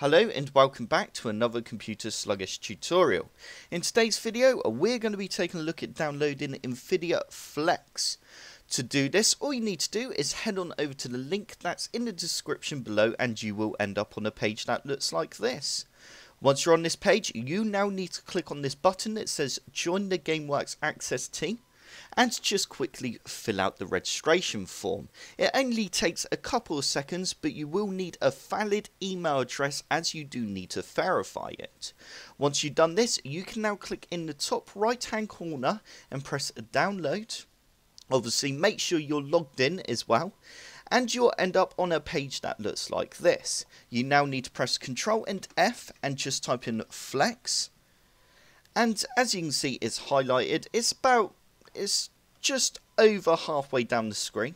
Hello and welcome back to another Computer Sluggish tutorial. In today's video uh, we're going to be taking a look at downloading Nvidia Flex. To do this all you need to do is head on over to the link that's in the description below and you will end up on a page that looks like this. Once you're on this page you now need to click on this button that says join the GameWorks Access team and just quickly fill out the registration form. It only takes a couple of seconds but you will need a valid email address as you do need to verify it. Once you've done this you can now click in the top right hand corner and press download. Obviously make sure you're logged in as well and you'll end up on a page that looks like this. You now need to press Ctrl and F and just type in flex and as you can see it's highlighted it's about is just over halfway down the screen.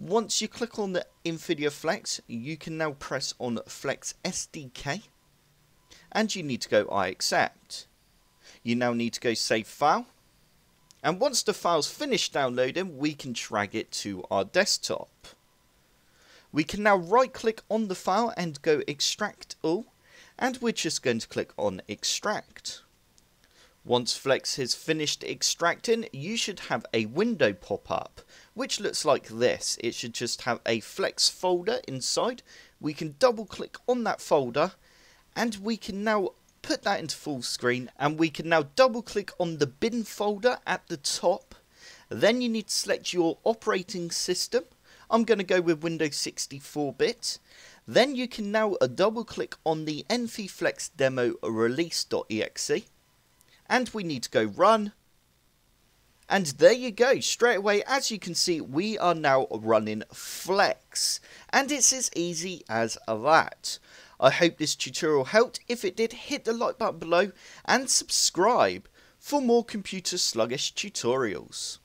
Once you click on the Nvidia Flex, you can now press on Flex SDK. And you need to go I accept. You now need to go save file. And once the file's finished downloading, we can drag it to our desktop. We can now right click on the file and go extract all. And we're just going to click on extract. Once Flex has finished extracting, you should have a window pop up, which looks like this. It should just have a Flex folder inside. We can double click on that folder, and we can now put that into full screen, and we can now double click on the bin folder at the top. Then you need to select your operating system. I'm going to go with Windows 64-bit. Then you can now double click on the NVFlex demo release.exe and we need to go run. And there you go, straight away, as you can see, we are now running Flex. And it's as easy as that. I hope this tutorial helped. If it did, hit the like button below and subscribe for more computer sluggish tutorials.